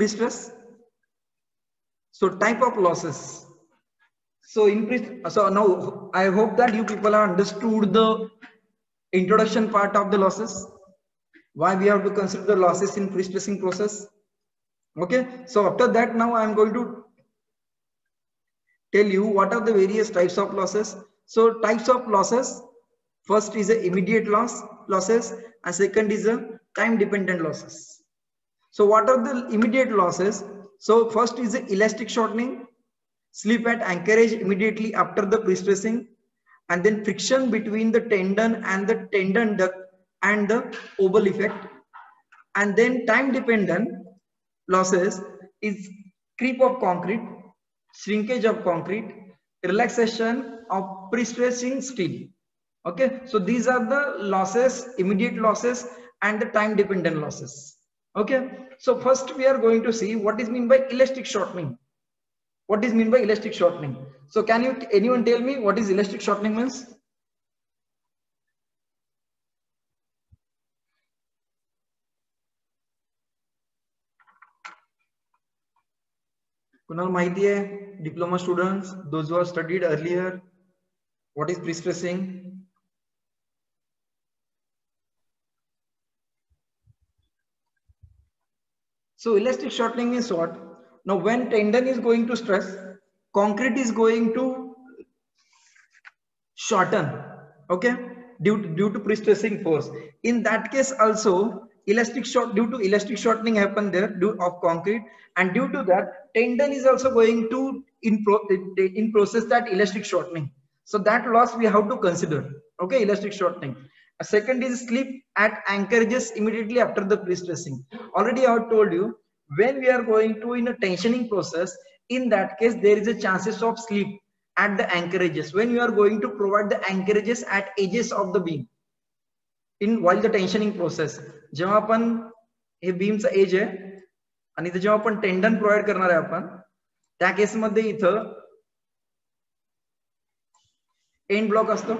pre-stress. So type of losses. So in so now I hope that you people have understood the introduction part of the losses. Why we have to consider the losses in pre-stressing process. Okay. So after that, now I am going to tell you what are the various types of losses. So types of losses. First is the immediate loss losses, and second is the time dependent losses. So what are the immediate losses? So first is the elastic shortening, slip at anchorage immediately after the pre-stressing, and then friction between the tendon and the tendon duct and the wobble effect. And then time dependent losses is creep of concrete, shrinkage of concrete, relaxation of pre-stressing steel. Okay, so these are the losses, immediate losses and the time dependent losses. Okay, so first we are going to see what is mean by elastic shortening. What is mean by elastic shortening? So can you anyone tell me what is elastic shortening means? Kunal Mahiti, diploma students, those who have studied earlier, what is pre stressing? So elastic shortening is what? Now when tendon is going to stress, concrete is going to shorten, okay, due to, due to pre-stressing force. In that case also, elastic short due to elastic shortening happen there due of concrete and due to that tendon is also going to in, pro, in process that elastic shortening. So that loss we have to consider, okay, elastic shortening. Second is sleep at anchorages immediately after the pre-stressing. Already I have told you, when we are going to in a tensioning process, in that case, there is a chances of sleep at the anchorages. When you are going to provide the anchorages at edges of the beam. In while the tensioning process. जेव्हा आपण हे बीमचा edge आहे आणि इथे जेव्हा आपण tendon provide करणार आहे आपण त्या केसमध्ये इथं एंड ब्लॉक असतो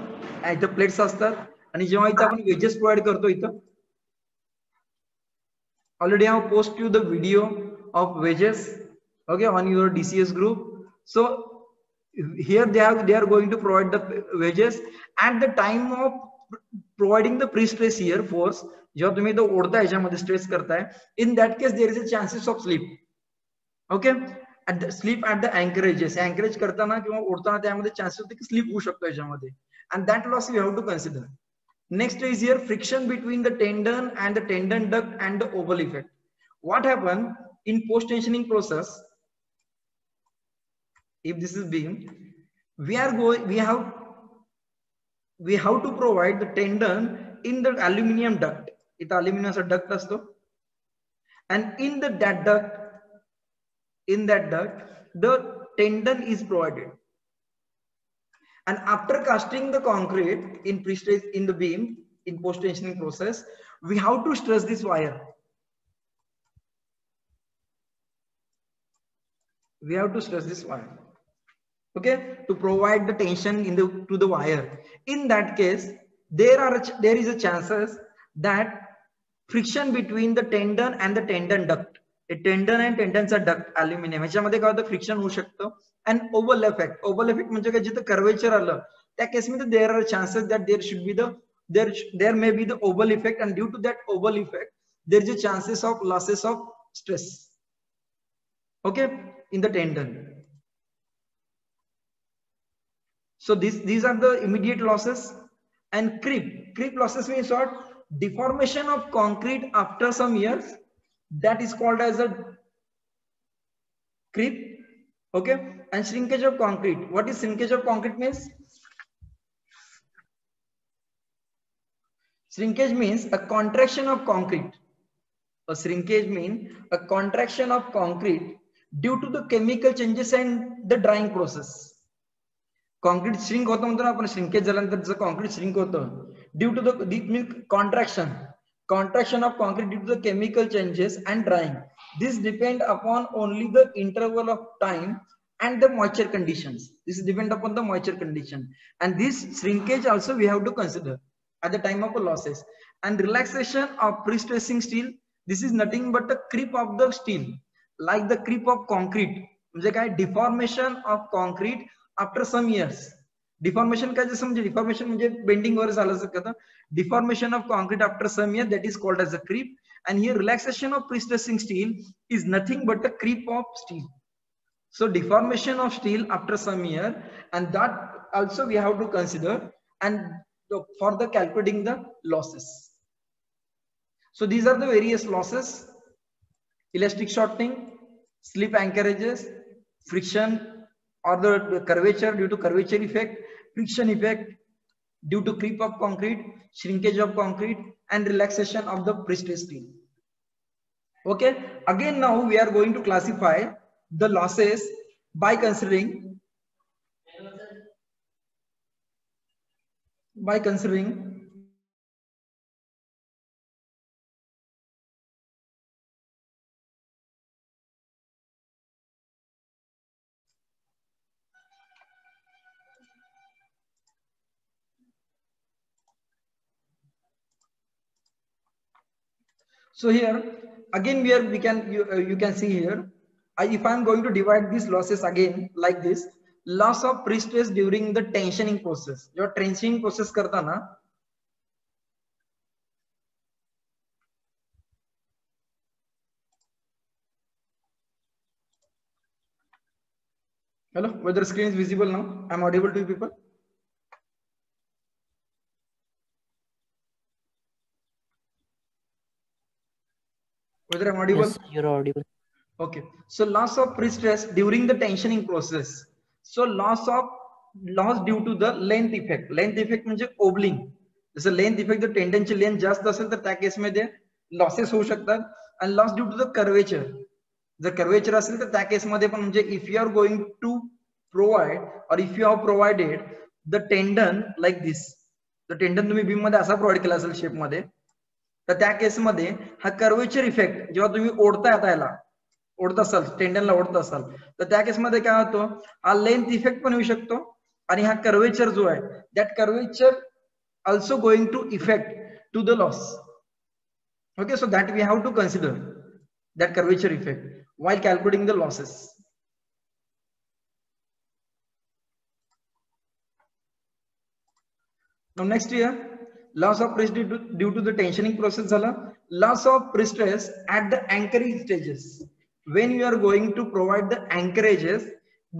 इथं प्लेट्स असतात आणि वेजेस प्रोव्हाइड करतो इथं already I post you the video of wages okay on your DCS group so here they are they are going to provide the wages at the time of providing the pre-stress here force, जेव्हा तुम्ही तो ओढता याच्यामध्ये stress करताय in that case there is a chances of slip okay slip at the anchorages anchorage करताना किंवा ओढताना त्यामध्ये होते स्लीप होऊ शकतो याच्यामध्ये. And that loss you have to consider Next is here friction between the tendon and the tendon duct and the wobble effect. What happen in post-tensioning process? If this is beam, we are going, we have, we have to provide the tendon in the aluminum duct. It aluminum duct asto. And in the that duct, in that duct, the tendon is provided. And after casting the concrete in pre-stress in the beam in post-tensioning process, we have to stress this wire. We have to stress this wire. Okay, to provide the tension in the to the wire. In that case, there are there is a chances that friction between the tendon and the tendon duct. A tendon and tendonचा duct aluminum ह्याच्यामध्ये काय होतं friction होऊ शकतं and oval effect oval effect म्हणजे काय जिथं curvature आलं त्या केसमध्ये there are chances that there should be the there there may be the oval effect and due to that oval effect there is a chances of losses of stress okay in the tendon so this these are the immediate losses and creep creep losses means what deformation of concrete after some years that is called as a creep okay and shrinkage of concrete what is shrinkage of concrete means shrinkage means a contraction of concrete a shrinkage means a contraction of concrete due to the chemical changes and the drying process concrete shrink होतं म्हणतो ना आपण shrinkage झाल्यानंतर जसं concrete shrink होतं due to the mean contraction contraction of concrete due to the chemical changes and drying this depend upon only the interval of time and the moisture conditions this is depend upon the moisture condition and this shrinkage also we have to consider at the time of the losses and relaxation of pre-stressing steel this is nothing but the creep of the steel like the creep of concrete म्हणजे काय deformation of concrete after some years deformation काय जसं म्हणजे deformation म्हणजे bending वगैरे झालं असं deformation of concrete after some year that is called as a creep and here relaxation of prestressing steel is nothing but a creep of steel so deformation of steel after some year and that also we have to consider and for the calculating the losses. So these are the various losses. Elastic shortening slip anchorages friction or the, the curvature due to curvature effect friction effect due to creep of concrete, shrinkage of concrete, and relaxation of the pre-stressed steel. Okay, again now we are going to classify the losses by considering by considering So here again we are we can you, uh, you can see here I, if I'm going to divide these losses again like this loss of pre-stress during the tensioning process जेव्हा tensioning process करताना hello whether screen is visible now I'm audible to you people whether I'm audible Yes, you're audible. Okay. So loss of pre-stress during the tensioning process. So loss of loss due to the length effect. Length effect म्हणजे ओबलिंग जसं length effect जर टेंडनची length जास्त असेल तर त्या केसमध्ये losses होऊ शकतात आणि loss due to the curvature जर कर्वेचर असेल तर त्या केसमध्ये पण म्हणजे if you are going to provide or if you have provided the tendon like this the tendon तुम्ही बीममध्ये असा प्रोव्हाइड केला असेल शेपमध्ये तर त्या केसमध्ये हा कर्वेचर इफेक्ट जेव्हा तुम्ही ओढताय आता याला ओढत असाल टेंडनला ओढत असाल तर त्या केसमध्ये काय होतो हा लेंथ इफेक्ट पण होऊ शकतो आणि हा कर्वेचर जो आहे that curvature also going to effect to the loss okay so that we have to consider that curvature effect why calculating the losses next year loss of press due to the tensioning process झाला. Loss of prestress at the anchoring stages when you are going to provide the anchorages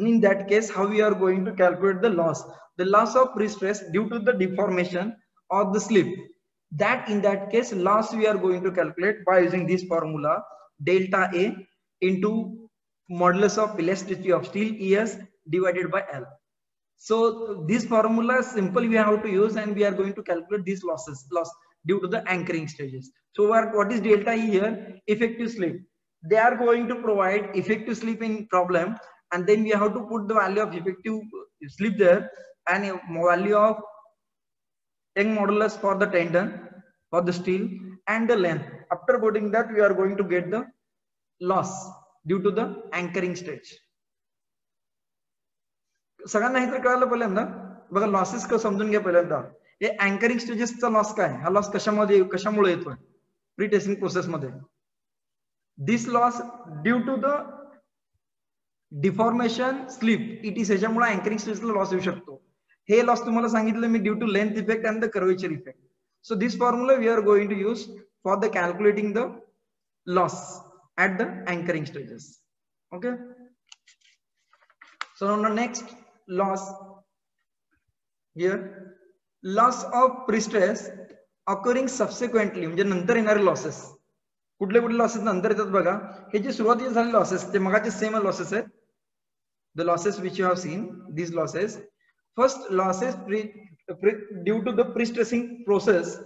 in that case how we are going to calculate the loss the loss of pre-stress due to the deformation or the slip that in that case loss we are going to calculate by using this formula delta a into modulus of elasticity of steel es divided by l so this formula is simple we have to use and we are going to calculate these losses loss due to the anchoring stages. So what, what is delta E here? Effective slip. They are going to provide effective sleeping problem and then we have to put the value of effective sleep there and value of Young modulus for the tendon, for the steel and the length. After putting that we are going to get the loss due to the anchoring stage. सगळ्यांना हे तर कळालं पहिल्यांदा बघा losses समजून घ्या पहिल्यांदा हे anchoring स्टेजेसचा loss काय हा लॉस कशामध्ये कशामुळे येतोय प्री टेस्टिंग प्रोसेस मध्ये this loss due to the deformation slip it is ह्याच्यामुळे अँकरिंग स्टेजला लॉस येऊ शकतो. हे लॉस तुम्हाला सांगितलं मी due to length effect and the curvature effect so this formula we are going to use for the calculating the loss at the anchoring stages okay so next loss loss loss of of pre-stress म्हणजे नंतर येणारे losses कुठले कुठले losses नंतर येतात बघा. हे जे सुरुवातीला झाले लॉसेस ते मगाचे सेम लॉसेस आहेत. The losses which you have seen these losses first losses due to the prestressing process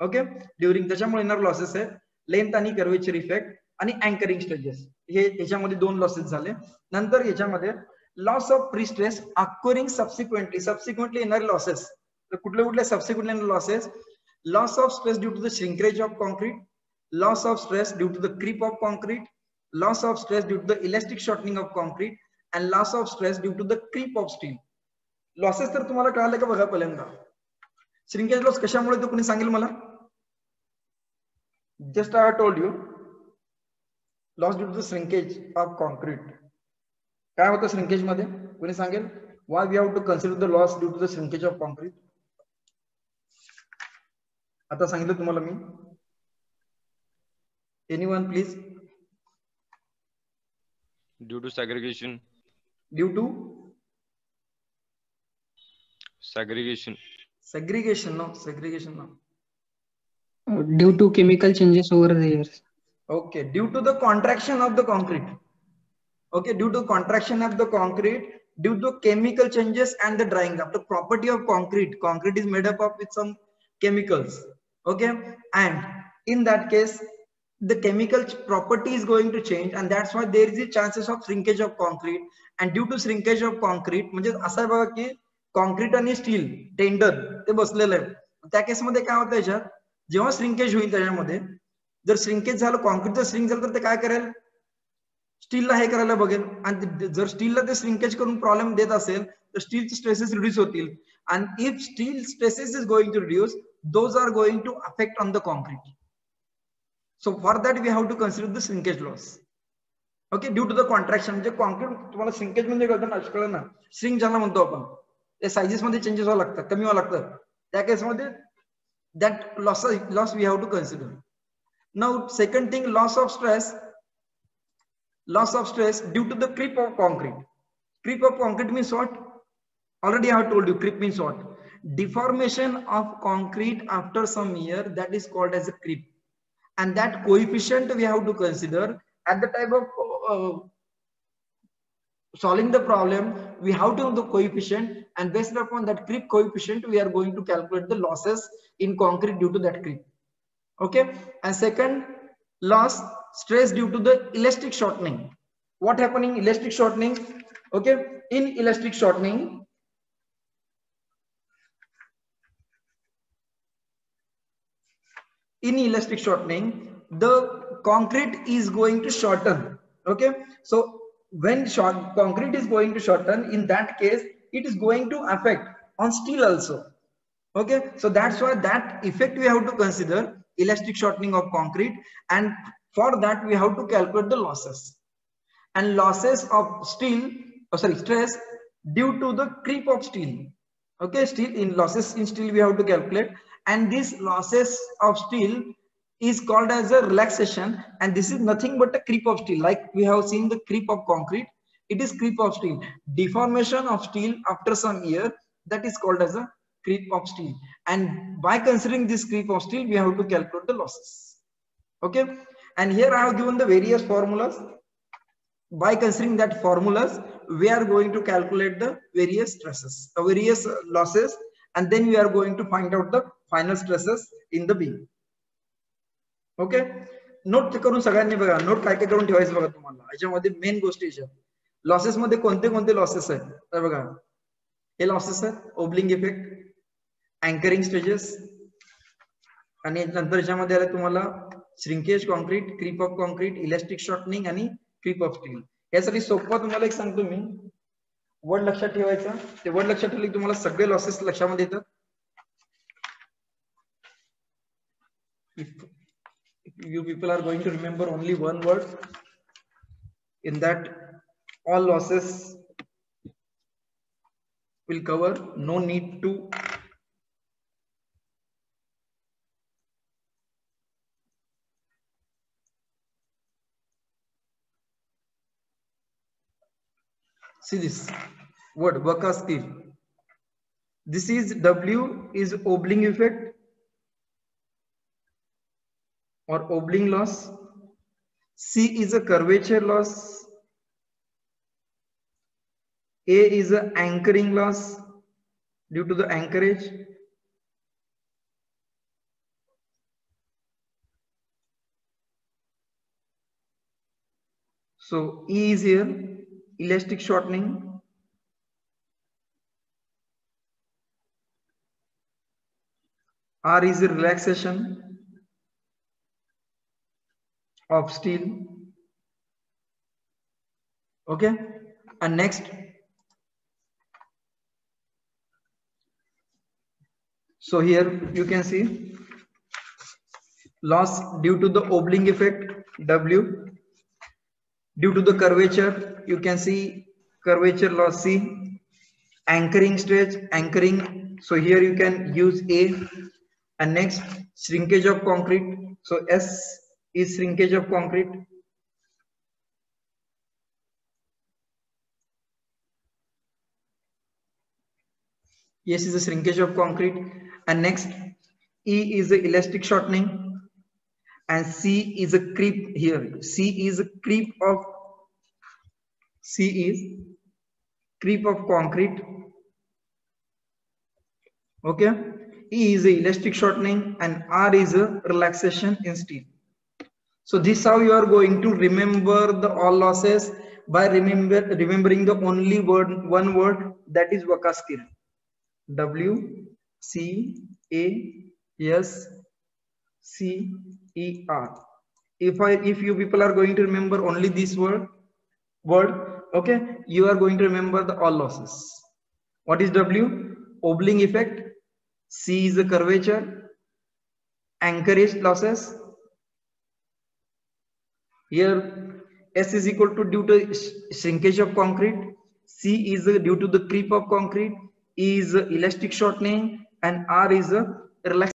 okay during त्याच्यामुळे येणार लॉसेस आहेत. लेंथ आणि कर्वेचर इफेक्ट आणि अँकरिंग स्टेजेस हे याच्यामध्ये दोन लॉसेस झाले. नंतर याच्यामध्ये loss of prestress stress subsequently subsequently येणारे लॉसेस तर कुठले कुठले subsequently losses loss of stress due to the shrinkage of concrete loss of stress due to the creep of concrete loss of stress due to the elastic shortening of concrete and loss of stress due to the creep of steel losses तर तुम्हाला कळाले का बघा पहिल्यांदा? Shrinkage loss कशामुळे तो कोणी सांगेल मला? Just I told you loss due to the shrinkage of concrete काय होतं श्रिंकेजमध्ये? कोणी सांगेल? Why we have to consider the loss due to the shrinkage of concrete आता सांगितलं तुम्हाला मी. Anyone, please? Due to segregation. Due to? Segregation. Segregation, no. Segregation, no. Uh, due to chemical changes over the years. Okay. Due to the contraction of the concrete. Okay. Due to contraction of the concrete, due to chemical changes and the drying up. The property of concrete. Concrete is made up of with some chemicals. Okay. And in that case, the chemical property is going to change and that's why there is a chances of shrinkage of concrete and due to shrinkage of concrete म्हणजे असं आहे बघा की concrete आणि steel tender ते बसलेलं आहे. त्या केसमध्ये काय होतं याच्यात? जेव्हा श्रिंकेज होईल त्याच्यामध्ये जर श्रिंकेज झालं कॉन्क्रीट जर श्रिंक झालं तर ते काय करेल? स्टीलला हे करायला बघेल. आणि जर स्टीलला ते श्रिंकेज करून प्रॉब्लेम देत असेल तर स्टीलचे स्ट्रेसेस रिड्यूस होतील. आणि if steel stresses is going to reduce those are going to affect on the concrete so for that we have to consider the sinkage loss okay due to the contraction म्हणजे concrete तुम्हाला sinkage म्हणजे कळलं ना. Sink ज्यांना म्हणतो आपण ते sizes मध्ये चेंजेस व्हावं लागतात कमी व्हावं लागतं. त्या केसमध्ये that loss loss we have to consider now second thing loss of stress loss of stress due to the creep of concrete creep of concrete means what already I have told you creep means what deformation of concrete after some year that is called as a creep And that coefficient we have to consider. At the time of uh, solving the problem, we have to know the coefficient. And based upon that creep coefficient, we are going to calculate the losses in concrete due to that creep. Okay? And second loss stress due to the elastic shortening. What happening? Elastic shortening. Okay? In elastic shortening in elastic shortening the concrete is going to shorten. Okay? So when short concrete is going to shorten in that case it is going to affect on steel also. Okay? So that's why that effect we have to consider elastic shortening of concrete and for that we have to calculate the losses. And losses of steel oh sorry stress due to the creep of steel. Okay? Steel in losses in steel we have to calculate and these losses of steel is called as a relaxation and this is nothing but a creep of steel. Like we have seen the creep of concrete it is creep of steel. Deformation of steel after some year that is called as a creep of steel. And by considering this creep of steel we have to calculate the losses. Okay? And here i have given the various formulas. By considering that formulas we are going to calculate the various stresses the various losses and then we are going to find out the final stresses in the B okay note करून सगळ्यांनी बघा. Note काय काय करून ठेवायचं बघा तुम्हाला. याच्यामध्ये मेन गोष्टी लॉसेस मध्ये कोणते कोणते लॉसेस आहेत? तर बघा. हे लॉसेस आहेत. ओबलिंग इफेक्ट अँकरिंग स्टेजेस आणि नंतर याच्यामध्ये आलं तुम्हाला shrinkage concrete creep of concrete electric shortening आणि क्रीप ऑफ स्टील यासाठी सोपं तुम्हाला एक सांगतो मी. वर्ड लक्षात ठेवायचं. ते वर्ड लक्षात ठेवले की तुम्हाला सगळे लॉसेस लक्षामध्ये येतात. If, if you people are going to remember only one word in that all losses will cover no need to see this word worker skill. This is w is oblique effect or oblique loss? C is a curvature loss. A is a anchoring loss due to the anchorage. So e is here elastic shortening. R is a relaxation of steel. Okay? And next. So here you can see loss due to the oblique effect w. Due to the curvature, you can see curvature loss C, anchoring stretch, anchoring. So here you can use A. And next shrinkage of concrete. So S is shrinkage of concrete. Yes is the shrinkage of concrete and next E is the elastic shortening and C is a creep here. C is a creep of C is creep of concrete. Okay. E is a elastic shortening and R is a relaxation in steel. So this how you are going to remember the all losses by remember remembering the only word one word that is Wakaskiran. W C A S C E R. If I if you people are going to remember only this word word, okay, you are going to remember the all losses. What is W? Obling effect. C is the curvature. Anchorage losses. Here S is equal to due to shrinkage of concrete. C is uh, due to the creep of concrete. E is uh, elastic shortening and R is uh, a relaxation.